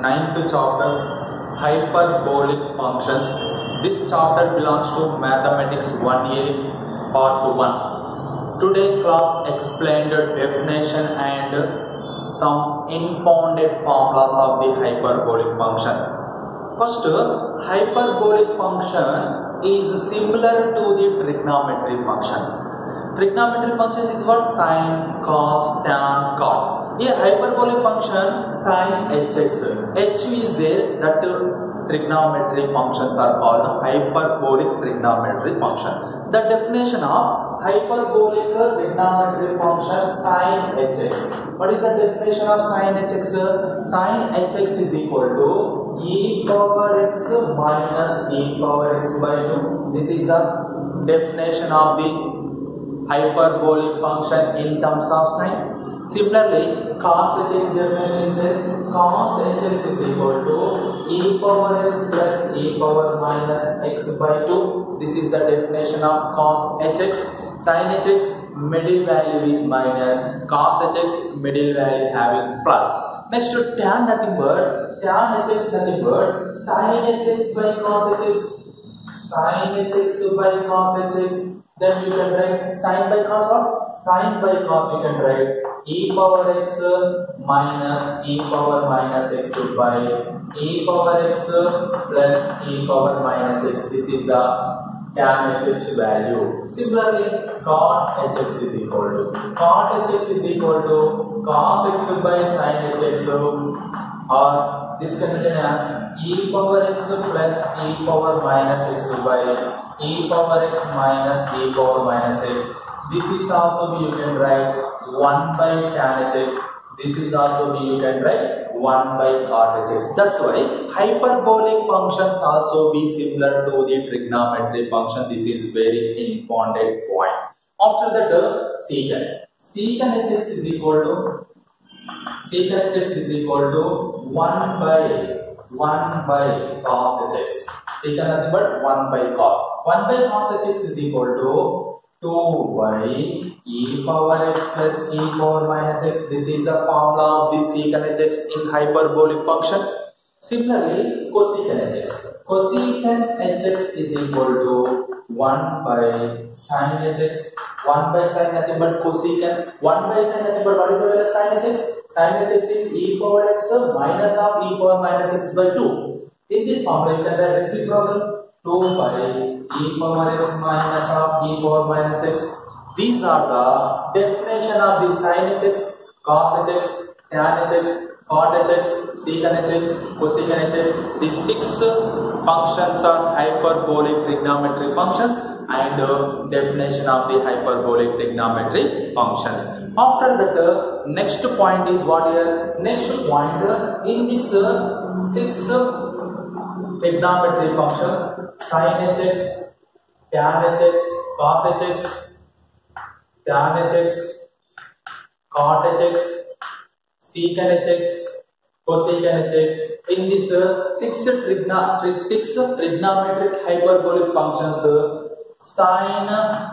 ninth chapter hyperbolic functions. This chapter belongs to mathematics 1a part 1. Today class explained the definition and some impounded formulas of the hyperbolic function. First, hyperbolic function is similar to the trigonometric functions. Trigonometric functions is what? Sine, cos, tan, cot. Here hyperbolic function sine hx. h is there that trigonometric functions are called hyperbolic trigonometric function. The definition of hyperbolic trigonometric function sine hx. What is the definition of sine hx? Sine hx is equal to e power x minus e power x by 2. This is the definition of the hyperbolic function in terms of sine. Similarly, cos hx definition is that cos hx is equal to e power x plus e power minus x by 2. This is the definition of cos hx. Sin hx middle value is minus, cos hx middle value having plus. Next to tan nothing but tan hx nothing but sin hx by cos hx. Sin hx by cos hx then you can write sine by cos what? Sine by cos you can write e power x minus e power minus x by e power x plus e power minus x. This is the tan hx value. Similarly, cot hx is equal to cot hx is equal to cos x by sin hx or this written as e power x plus e power minus x by e power x minus e power minus x. This is also you can write 1 by tan hx. This is also you can write 1 by cot hx. That's why hyperbolic functions also be similar to the trigonometric function. This is very important point. After that, uh, secant. Secant hx is equal to secant x is equal to 1 by 1 by cos hx. Secant nothing but 1 by cos. 1 by cos hx is equal to 2 by e power x plus e power minus x. This is the formula of the secant hx in hyperbolic function. Similarly, cosecant hx. Cosecant hx is equal to 1 by sin hx. 1 by sin nothing but cosecant. 1 by sin nothing but what is the value of sin hx? Sin hx is e power x minus of e power minus x by 2. In this formula, you can write reciprocal 2 by e power x minus of e power minus x. These are the definition of the sin hx, cos hx, tan hx, cot hx, secant hx, cosecant hx. These six functions are hyperbolic trigonometric functions and uh, definition of the hyperbolic trigonometric functions. After that, uh, next point is what here? Next point uh, in this uh, six trigonometric functions sin hx, tan hx, cos hx, tan hx, cot hx, secant hx, cosecant hx. In this uh, six, trigona six trigonometric hyperbolic functions, uh, sine,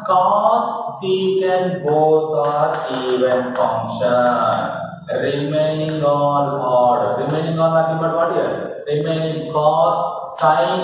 cos, secant both are even functions. Remaining all odd. Remaining all nothing but what here? Remaining cos, sine,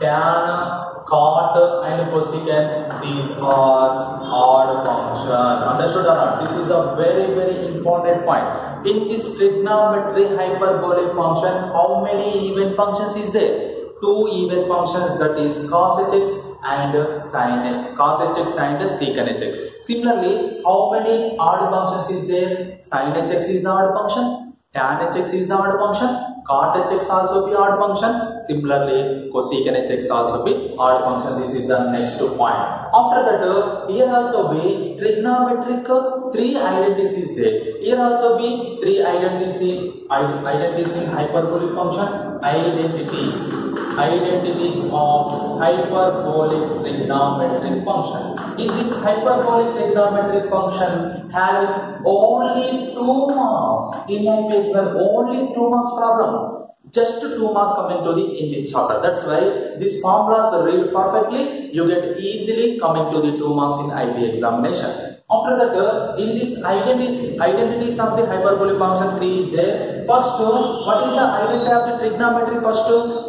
tan, cot and cosecant these are odd functions understood or not this is a very very important point. In this trigonometry hyperbolic function how many even functions is there? Two even functions that is cos hx and sin cos hx and secant hx similarly how many odd functions is there? Sin hx is odd function. Tan hx is odd function cot hx also be odd function similarly cosecant hx also be odd function this is the next point after that uh, here also be trigonometric uh, three identities is there here also be three identities identities in hyperbolic function identities identities of hyperbolic trigonometric function. In this hyperbolic trigonometric function having only two marks in my exam only two marks problem. Just two marks coming to the in this chapter. That's why these formulas read perfectly. You get easily coming to the two marks in ip examination after that uh, in this identities identities of the hyperbolic function 3 is there first, what is the identity of the trigonometry? First,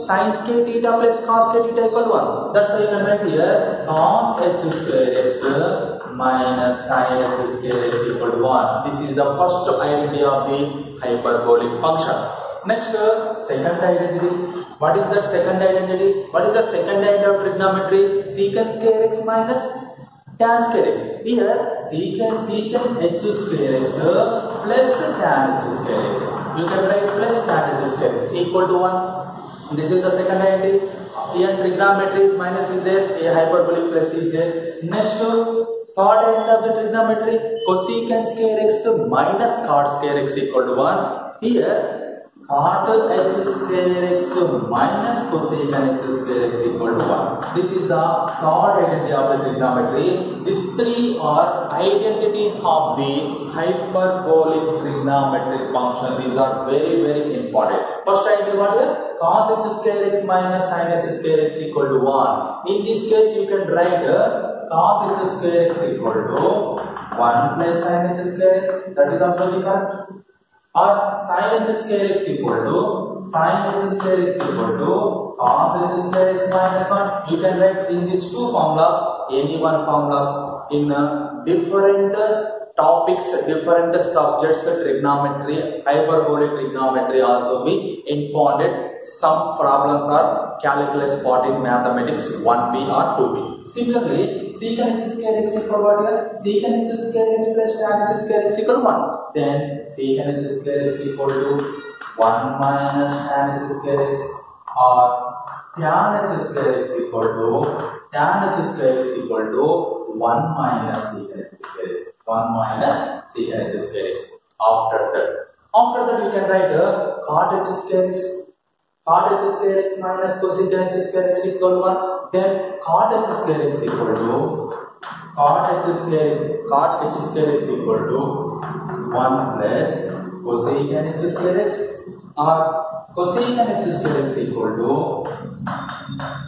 sin square theta plus cos square theta equal to 1. That's why you can write here cos h square x minus sin h square x equal to 1. This is the first identity of the hyperbolic function. Next, uh, second identity. What is that second identity? What is the second identity of trigonometry? Secant square x minus square x. Here, secant secant h square x plus tan h square. You can write plus tan h square equal to 1. This is the second identity. Here trigonometry is minus is there, a hyperbolic plus is there. Next, third identity of the trigonometry, cosecant square x minus cot square x equal to 1. Here, cot h square x minus cosecant h square x equal to 1. This is the third identity of the trigonometry. These three are identity of the hyperbolic trigonometric function. These are very very important. First identity what is? Cos h square x minus sin h square x equal to 1. In this case you can write uh, cos h square x equal to 1 plus sin h square x. That is also we or sin h square x equal to sin h square x equal to cos h square x minus 1 you can write in these two formulas any one formulas in uh, different uh, topics different subjects trigonometry hyperbolic trigonometry also be important. Some problems are calculus part in mathematics 1b or 2b similarly secant h square x equal what here? Secant h square x plus tan h square x equal 1 then secant h square x equal to 1 minus tan h square x or tan h square x equal to tan h square x equal to 1 minus secant h square x 1 minus secant h square x after that after that you can write a cot h square x cot h square x minus cosecant h square x equal to 1 then cot h square x equal to cot h square cot h square x equal to 1 plus cosecant h square x or cosecant h square x equal to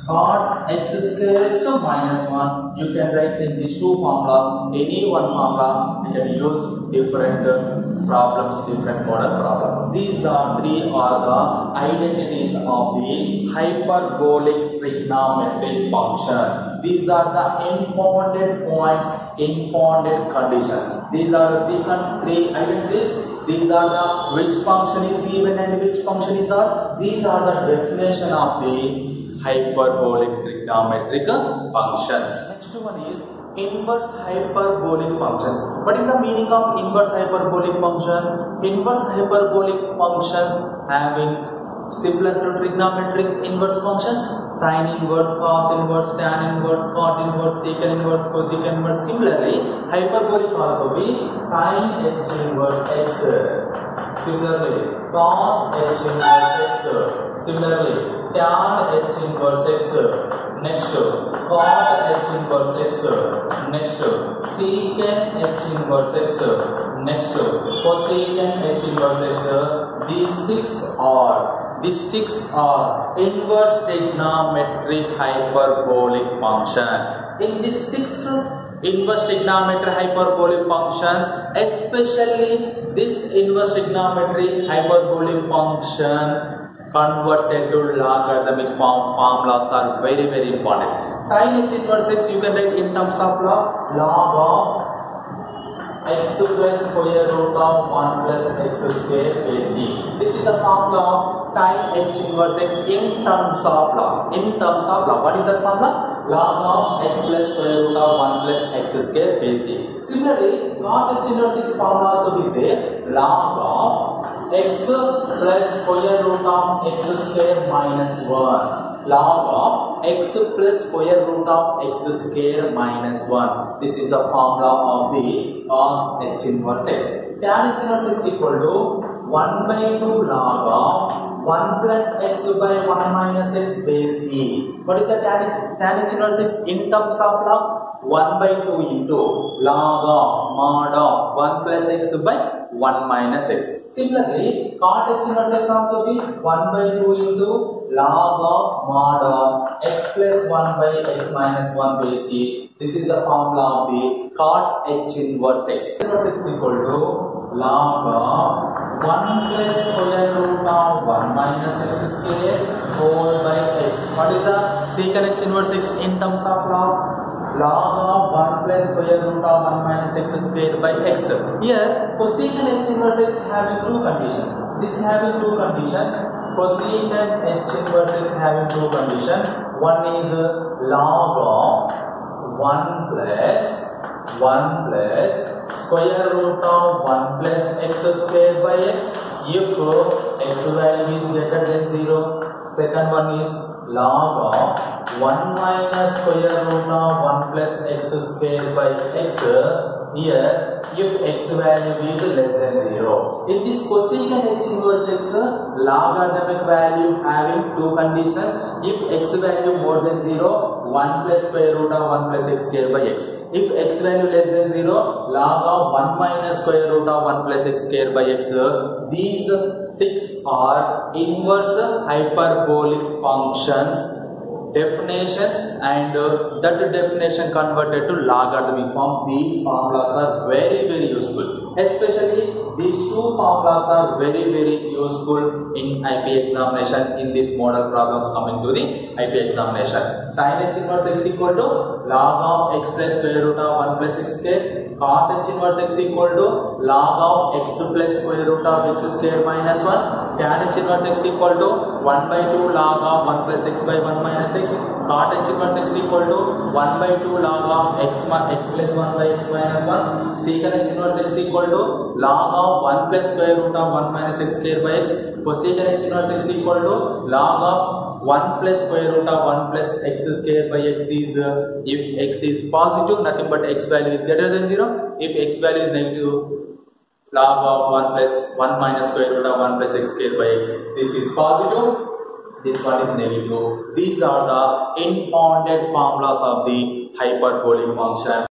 cot h square x minus 1 you can write in these two formulas any one formula you can use different problems different model problems. These are three are the identities of the hyperbolic trigonometric function these are the important points important condition these are the three identities these are the which function is given and which function is not these are the definition of the hyperbolic trigonometric functions. Next one is inverse hyperbolic functions. What is the meaning of inverse hyperbolic function? Inverse hyperbolic functions having to trigonometric inverse functions sine inverse cos inverse tan inverse cot inverse secant inverse cosecant inverse similarly hyperbolic also be sine h inverse x similarly cos h inverse x similarly tan h inverse x next cot h inverse x next secant h inverse x next cosecant h inverse x these six are these six are inverse trigonometric hyperbolic function in these six inverse trigonometric hyperbolic functions especially this inverse trigonometric hyperbolic function converted to logarithmic form formulas are very very important. Sin h inverse x you can write in terms of log log of x plus square root of 1 plus x square base e. This is the formula of sin h inverse x in terms of log. In terms of log. What is that formula? Log of x plus square root of 1 plus x square base e. Similarly, cos h inverse x formula also is there. Log of x plus square root of x square minus 1 log of x plus square root of x square minus 1 this is the formula of the cos h inverse x. Tan h inverse x equal to 1 by 2 log of 1 plus x by 1 minus x base e. What is the tan tan h inverse x in terms of log? 1 by 2 into log of mod of 1 plus x by 1 minus x. Similarly, cot h inverse x also be 1 by 2 into log of mod of x plus 1 by x minus 1 base e. This is the formula of the cot h inverse x. Inverse x equal to log of 1 plus square root of 1 minus x square whole by x. What is the secant h inverse x in terms of log? log of 1 plus square root of 1 minus x square by x. Here, cosecant h inverse x having two conditions. This having two conditions. Cosecant h inverse x having two conditions. One is uh, log of 1 plus 1 plus square root of 1 plus x square by x if uh, x value is greater than 0. Second one is log of 1 minus square root of 1 plus x square by x here if x value is less than 0. In this cosecant h inverse x logarithmic value having two conditions if x value more than 0 1 plus square root of 1 plus x square by x. If x value less than 0 log of 1 minus square root of 1 plus x square by x. These six are inverse hyperbolic functions definitions and uh, that definition converted to logarithmic form. These formulas are very very useful especially these two formulas are very very useful in IP examination in this model problems coming to the IP examination sin h inverse x equal to log of x plus square root of 1 plus x square cos h inverse x equal to log of x plus square root of x square minus 1 tan h inverse x equal to 1 by 2 log of 1 plus x by 1 minus x cot h inverse x equal to 1 by 2 log of x, x plus 1 by x minus 1 secant h inverse x equal to log of 1 plus square root of 1 minus x square by x cosecant h inverse x equal to log of 1 plus square root of 1 plus x square by x is uh, if x is positive nothing but x value is greater than 0 if x value is negative log of 1 plus 1 minus square root of 1 plus x square by x this is positive this one is negative these are the impounded formulas of the hyperbolic function